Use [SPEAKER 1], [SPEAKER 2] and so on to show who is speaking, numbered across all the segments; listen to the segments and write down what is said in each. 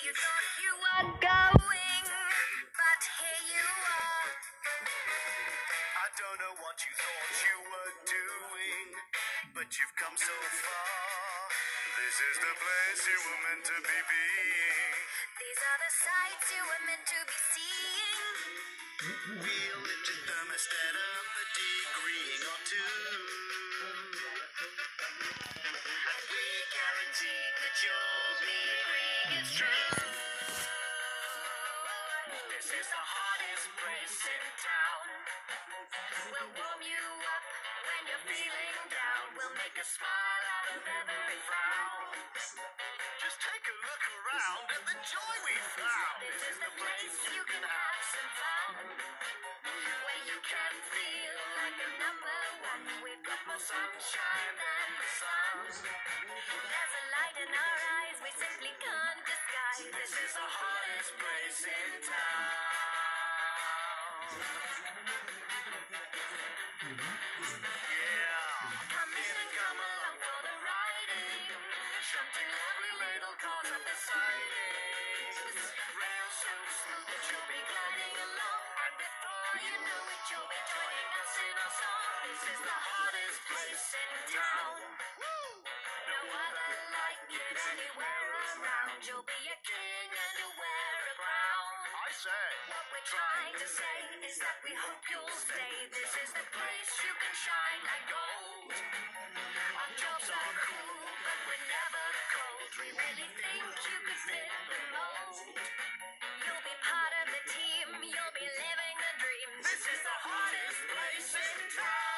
[SPEAKER 1] you thought you were going, but here you are.
[SPEAKER 2] I don't know what you thought you were doing, but you've come so far. This is the place you were meant to be being.
[SPEAKER 1] These are the sights you were meant to be seeing.
[SPEAKER 2] We'll lift your thermostat up a degree or two. It's true. This is the hottest place in town.
[SPEAKER 1] We'll warm you up when you're feeling down. We'll make a smile out of every frown.
[SPEAKER 2] Just take a look around at the joy we found.
[SPEAKER 1] This is the place you can have some fun. Where you can feel like a number one. We've got more sunshine than the sun. There's a light in our
[SPEAKER 2] is the hottest place in town. Yeah.
[SPEAKER 1] Come in and come along for the riding.
[SPEAKER 2] Shunting lovely little up the sidings.
[SPEAKER 1] Rail so smooth that you'll be gliding along. And before you know it, you'll be joining us in our song. This is the hottest place in town. No other like it anywhere around. You'll be a king and you'll wear a crown.
[SPEAKER 2] I say.
[SPEAKER 1] What we're trying to say is that we hope you'll stay. This is the place you can shine like gold. Our jobs are cool, but we're never cold. We really think you could fit the mold. You'll be part of the team, you'll be living the dream. This is the hottest place in town.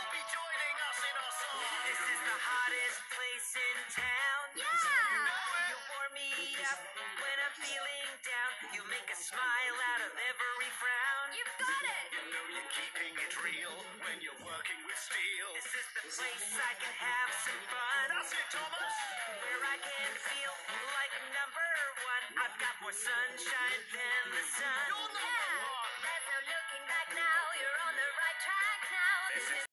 [SPEAKER 2] Know it, you'll be joining us in our song.
[SPEAKER 3] This is the hottest place in town.
[SPEAKER 1] Yeah!
[SPEAKER 3] You warm me up when I'm feeling down. You make a smile out of every frown.
[SPEAKER 1] You've got it!
[SPEAKER 2] You know you're keeping it real when you're working with steel.
[SPEAKER 3] This is the place I can have some fun.
[SPEAKER 2] That's it, Thomas.
[SPEAKER 3] Where I can feel like number one. I've got more sunshine than.